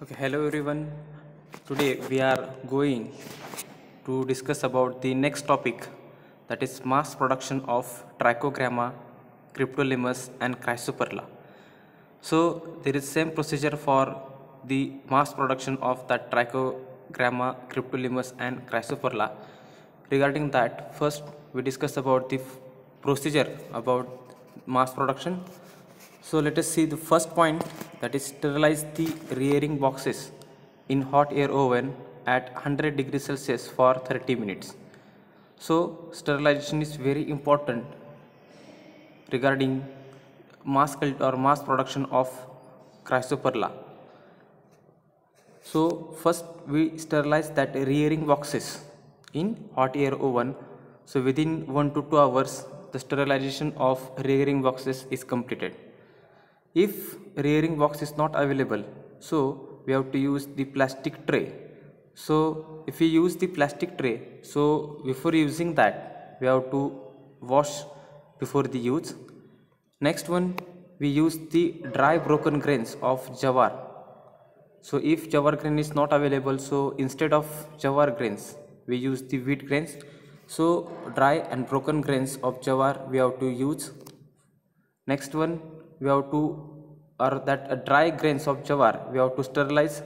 Okay, hello everyone. Today we are going to discuss about the next topic that is mass production of trichogramma, cryptolemus and chrysoperla. So there is same procedure for the mass production of that trichogramma, cryptolemus and chrysoperla. Regarding that, first we discuss about the procedure about mass production so let us see the first point that is sterilize the rearing boxes in hot air oven at 100 degrees Celsius for 30 minutes. So sterilization is very important regarding mass or mass production of chrysoperla. So first we sterilize that rearing boxes in hot air oven. So within 1 to 2 hours the sterilization of rearing boxes is completed if rearing box is not available so we have to use the plastic tray. So if we use the plastic tray so before using that we have to wash before the use. Next one we use the dry broken grains of jawar. So if jawar grain is not available so instead of jawar grains we use the wheat grains. So dry and broken grains of jawar we have to use. Next one we have to or that uh, dry grains of jawar we have to sterilize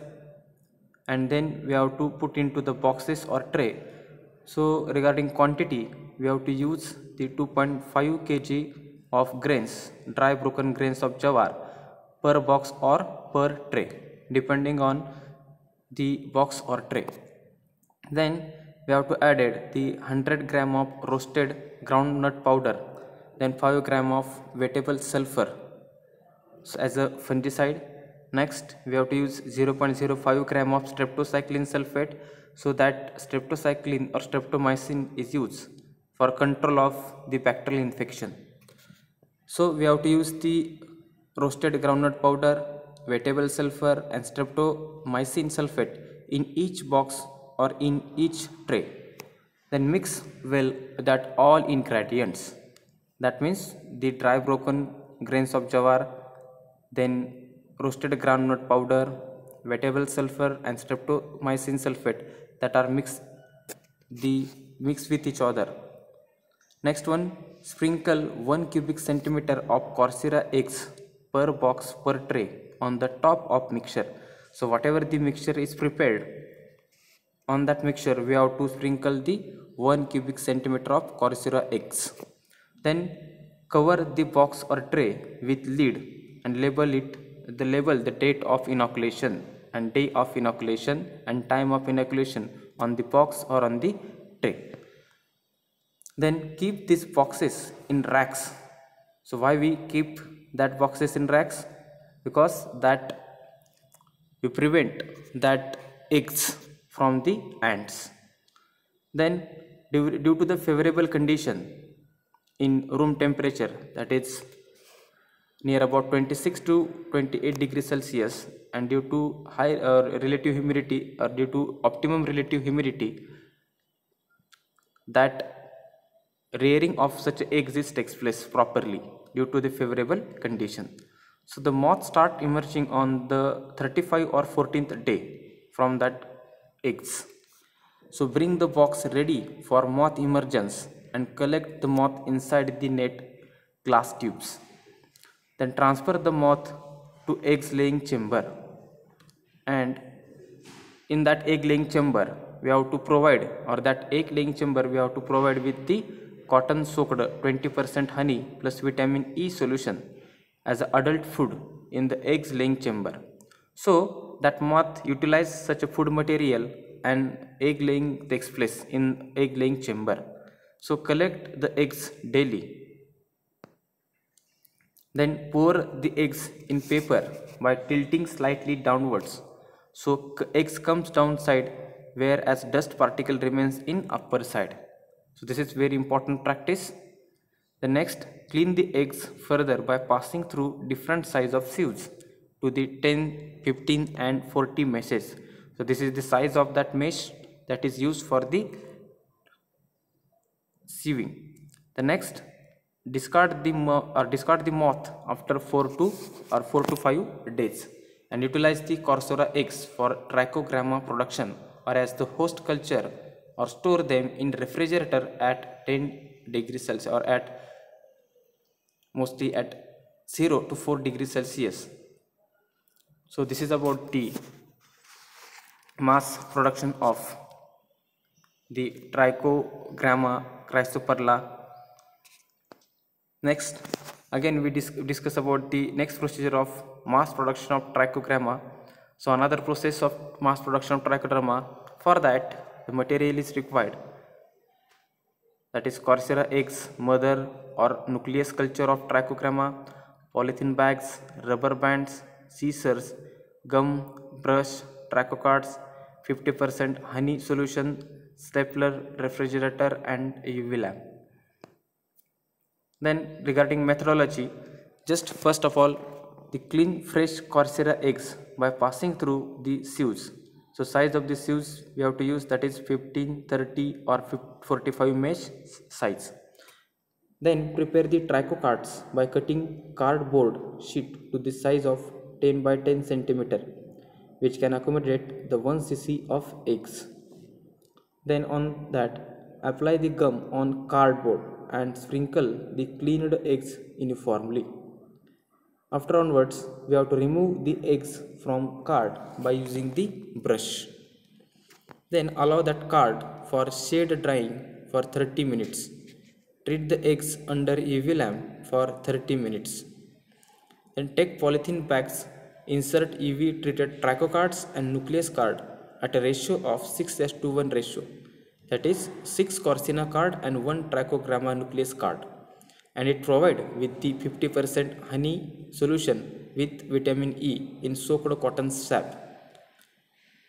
and then we have to put into the boxes or tray. So regarding quantity we have to use the 2.5 kg of grains dry broken grains of jawar per box or per tray depending on the box or tray. Then we have to added the 100 gram of roasted groundnut powder then 5 gram of wettable sulfur as a fungicide next we have to use 0.05 gram of streptocycline sulfate. So that streptocycline or streptomycin is used for control of the bacterial infection. So we have to use the roasted groundnut powder wettable sulfur and streptomycin sulfate in each box or in each tray. Then mix well that all ingredients. That means the dry broken grains of jawar then roasted groundnut powder wettable sulfur and streptomycin sulfate that are mixed the mixed with each other. Next one sprinkle 1 cubic centimeter of corcyra eggs per box per tray on the top of mixture. So whatever the mixture is prepared on that mixture we have to sprinkle the 1 cubic centimeter of corcyra eggs. Then cover the box or tray with lid and label it the label the date of inoculation and day of inoculation and time of inoculation on the box or on the tray. Then keep these boxes in racks. So why we keep that boxes in racks? Because that we prevent that eggs from the ants. Then due, due to the favorable condition in room temperature that is near about 26 to 28 degrees celsius and due to high uh, relative humidity or due to optimum relative humidity that rearing of such eggs takes place properly due to the favorable condition. So the moth start emerging on the 35 or 14th day from that eggs. So bring the box ready for moth emergence and collect the moth inside the net glass tubes then transfer the moth to eggs laying chamber. And in that egg laying chamber we have to provide or that egg laying chamber we have to provide with the cotton soaked 20% honey plus vitamin E solution as adult food in the eggs laying chamber. So that moth utilize such a food material and egg laying takes place in egg laying chamber. So collect the eggs daily then pour the eggs in paper by tilting slightly downwards. So eggs comes downside whereas dust particle remains in upper side. So this is very important practice. The next clean the eggs further by passing through different size of sieves to the 10 15 and 40 meshes. So this is the size of that mesh that is used for the sieving. The next discard the or discard the moth after 4 to or 4 to 5 days and utilize the Corcyra eggs for trichogramma production or as the host culture or store them in refrigerator at 10 degrees Celsius or at mostly at 0 to 4 degrees Celsius. So this is about the mass production of the trichogramma chrysoperla next again we dis discuss about the next procedure of mass production of trichogramma so another process of mass production of trichogramma for that the material is required. That is Corcyra eggs, mother or nucleus culture of trichogramma, polythene bags, rubber bands, scissors, gum, brush, trichocards, 50% honey solution, stapler, refrigerator and UV lamp. Then regarding methodology, just first of all, the clean fresh Corcyra eggs by passing through the sieves. So size of the sieves we have to use that is 15 30 or 45 mesh size. Then prepare the tricho cards by cutting cardboard sheet to the size of 10 by 10 centimeter which can accommodate the 1 cc of eggs. Then on that apply the gum on cardboard and sprinkle the cleaned eggs uniformly after onwards, we have to remove the eggs from card by using the brush. Then allow that card for shade drying for 30 minutes. Treat the eggs under UV lamp for 30 minutes. Then take polythene bags, insert UV treated tricho cards and nucleus card at a ratio of 6 to 1 ratio. That is 6 Corcyra card and 1 trichogramma nucleus card and it provide with the 50% honey solution with vitamin E in soaked cotton sap.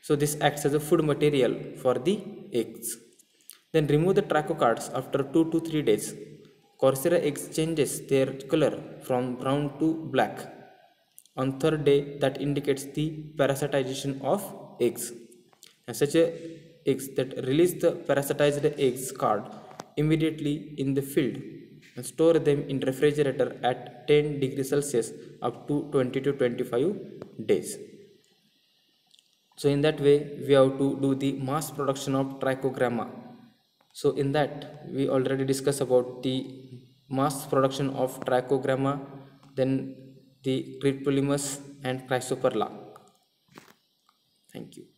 So this acts as a food material for the eggs. Then remove the tricho cards after 2 to 3 days. Corcyra eggs changes their color from brown to black. On third day that indicates the parasitization of eggs. And such a eggs that release the parasitized eggs card immediately in the field and store them in refrigerator at 10 degrees Celsius up to 20 to 25 days. So in that way we have to do the mass production of trichogramma. So in that we already discussed about the mass production of trichogramma then the Cryptolemus and Chrysoperla. Thank you.